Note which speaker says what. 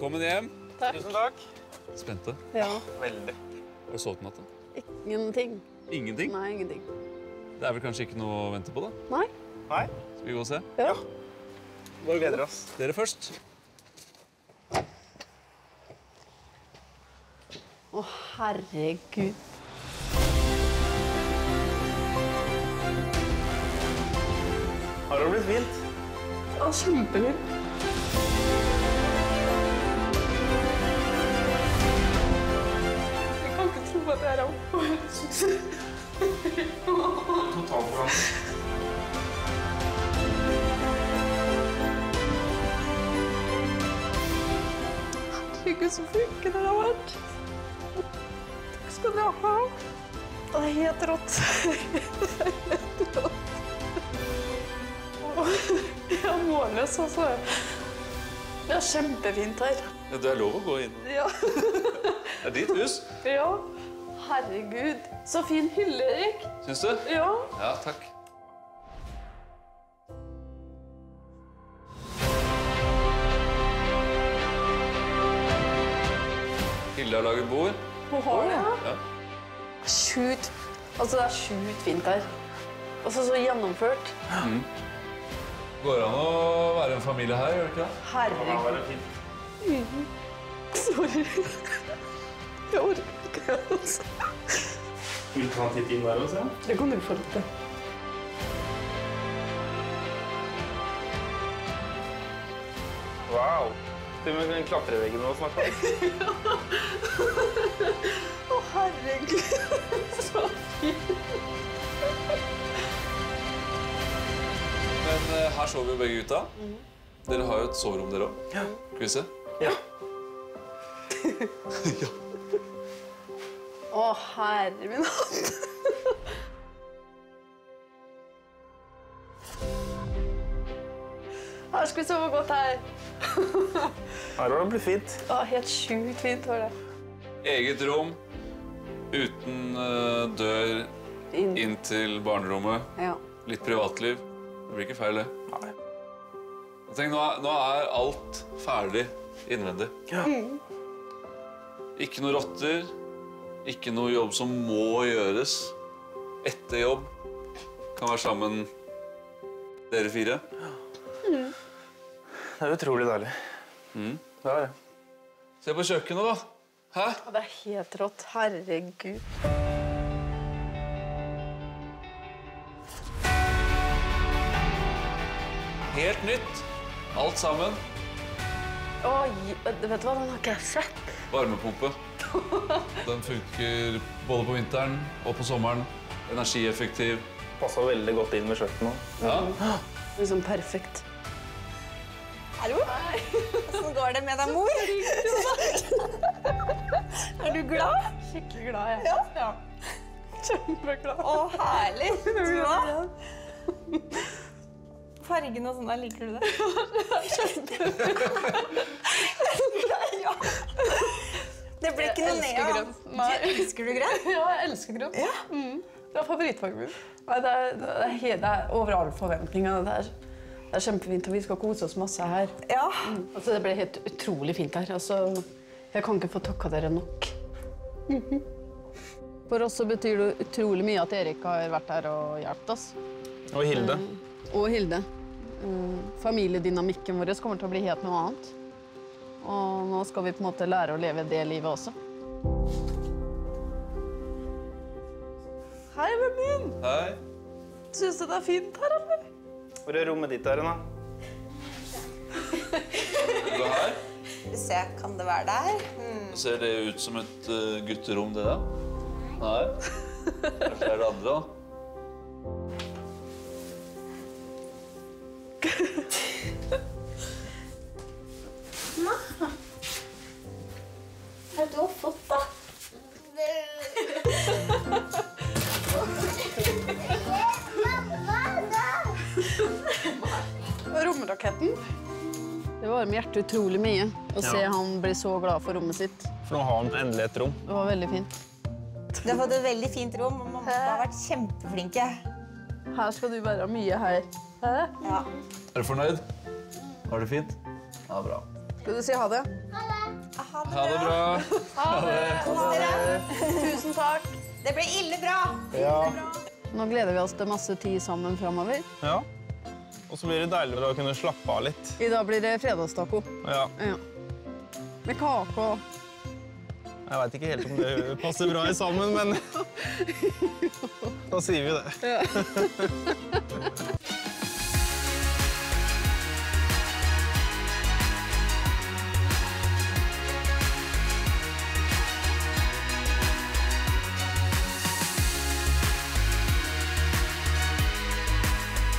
Speaker 1: Velkommen hjem.
Speaker 2: Tusen takk.
Speaker 1: Spente?
Speaker 3: Ja.
Speaker 2: Veldig.
Speaker 1: Har du sovet i natt? da?
Speaker 3: Ingenting.
Speaker 1: Ingenting?
Speaker 3: Nei, ingenting.
Speaker 1: Det er vel kanskje ikke noe å vente på, da?
Speaker 3: Nei.
Speaker 2: Nei,
Speaker 1: Skal vi gå og se?
Speaker 3: Ja.
Speaker 2: bare gleder oss.
Speaker 1: Dere først.
Speaker 3: Å, herregud.
Speaker 2: Har det blitt fint?
Speaker 3: Ja, kjempefint. Oppe.
Speaker 2: Totalprogram.
Speaker 3: Herregud, så flinke dere har vært. Takk skal dere ha. Det er helt rått. Helt rått. Jeg er målløs, altså. Det er kjempefint her.
Speaker 1: Ja, det er lov å gå inn.
Speaker 3: Ja.
Speaker 1: Det er ditt hus.
Speaker 3: ja. Herregud. Så fin hylle, Erik.
Speaker 1: Syns du?
Speaker 3: Ja.
Speaker 1: Ja, takk. Hilde har laget bord.
Speaker 3: Hun har det.
Speaker 1: Ja.
Speaker 3: Sjukt. Altså, det er sjukt fint her. Altså, så gjennomført.
Speaker 1: Går det an å være en familie her, gjør det ikke det?
Speaker 3: Herregud. Sorry. Jeg orker ikke. altså.
Speaker 2: Vil du ta en titt inn der også?
Speaker 3: Det kan du få lov til.
Speaker 2: Wow. Til og med den klatreveggen du snakka om.
Speaker 3: Å, herregud. Så fint.
Speaker 1: Men eh, her sover jo begge gutta. Dere har jo et soverom, dere òg.
Speaker 2: Ja.
Speaker 1: Skal vi se?
Speaker 2: Ja.
Speaker 1: ja.
Speaker 3: Å, herre min hatt. Her skal vi sove godt her.
Speaker 2: Her har det blitt fint.
Speaker 3: Å, helt sjukt fint var det.
Speaker 1: Eget rom uten eh, dør
Speaker 3: Inn.
Speaker 1: inn til barnerommet.
Speaker 3: Ja.
Speaker 1: Litt privatliv. Det blir ikke feil, det.
Speaker 2: Nei.
Speaker 1: Tenk, nå, er, nå er alt ferdig innvendig.
Speaker 2: Ja.
Speaker 1: Ikke noe rotter. Ikke noe jobb som må gjøres etter jobb. Kan være sammen dere fire.
Speaker 2: Det er utrolig deilig.
Speaker 1: Mm.
Speaker 2: Det er det.
Speaker 1: Se på kjøkkenet, da. Hæ?
Speaker 3: Det er helt rått. Herregud.
Speaker 1: Helt nytt. Alt sammen.
Speaker 3: Oi, vet du hva, den har ikke jeg sett.
Speaker 1: Varmepumpe. Den funker både på vinteren og på sommeren. Energieffektiv.
Speaker 2: Passa veldig godt inn med skjørtet nå.
Speaker 1: Ja.
Speaker 3: Liksom perfekt.
Speaker 4: Hallo? Hvordan går det med deg, mor? Er du glad?
Speaker 3: Skikkelig glad, jeg.
Speaker 4: Ja.
Speaker 3: Kjempeglad.
Speaker 4: Å, herlig. Du òg? Fargene og sånn, der, liker du det? ja. Det blir ikke noe
Speaker 3: Jeg
Speaker 4: ned
Speaker 3: elsker grønt. Nei.
Speaker 4: Elsker du grønn?
Speaker 3: Ja, jeg elsker grønt. Mm. Det er favorittfaget mitt. Det er, det, er, det er over all forventninger. Det er, det er kjempefint, og vi skal kose oss masse her.
Speaker 4: Ja.
Speaker 3: Altså, det ble helt utrolig fint her. Altså, jeg kan ikke få takka dere nok. For oss så betyr det utrolig mye at Erik har vært her og hjulpet oss.
Speaker 2: Og Hilde.
Speaker 3: Og Hilde. Eh, Familiedynamikken vår kommer til å bli helt noe annet. Og nå skal vi på en måte lære å leve det livet også. Hei, vennen min!
Speaker 1: Hei.
Speaker 3: Syns du det er fint her, eller?
Speaker 2: Hvor er rommet ditt her, da?
Speaker 1: Er her.
Speaker 4: Skal vi se, kan det være der? Mm.
Speaker 1: Ser det ut som et uh, gutterom, det da? Nei. Kanskje det er det andre, da?
Speaker 3: varmer hjertet utrolig mye å se
Speaker 2: Ja.
Speaker 3: han bli så glad for rommet sitt.
Speaker 2: For nå har han endelig et rom.
Speaker 3: Det var veldig fint.
Speaker 4: Du har fått et veldig fint rom, og mamma har vært kjempeflinke.
Speaker 3: Her skal du være mye her. Hæ?
Speaker 4: Ja.
Speaker 1: Er du fornøyd? Har du det fint? Ja, bra.
Speaker 3: Skal du si ha det?
Speaker 5: Ha det.
Speaker 4: Ha det
Speaker 1: Ha det bra.
Speaker 4: Kos dere.
Speaker 3: Tusen takk.
Speaker 4: Det ble ille bra.
Speaker 2: Ja.
Speaker 3: Nå gleder vi oss til masse tid sammen framover.
Speaker 2: ja. Og så blir det deilig å kunne slappe av litt.
Speaker 3: I dag blir det fredagstaco.
Speaker 2: Ja.
Speaker 3: Ja. Med kake og
Speaker 2: Jeg veit ikke helt om det passer bra i sammen, men da sier vi det.